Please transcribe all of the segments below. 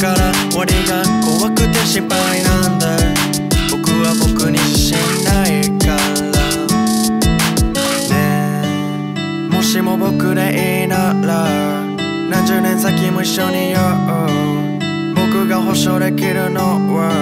が終わりが怖くて失敗なんだ。僕は僕に自信ないからね。もしも僕でいいなら何十年先も一緒にいよう。僕が保証できるのは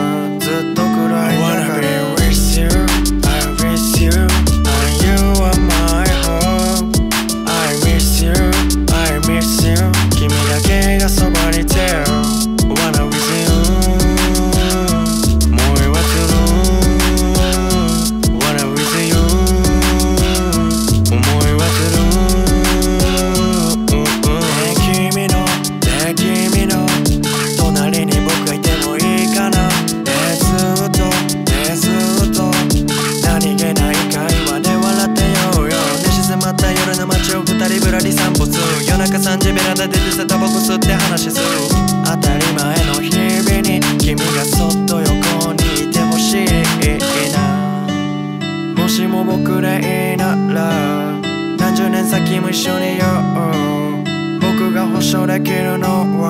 街を二人ぶらり散歩する。夜中3時ベラで出てたタバコ吸って話する。当たり前の日々に君がそっと横にいてほしいな。もしも僕らいいなら何十年先も一緒にいよう。僕が保証できるのは